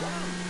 Wow.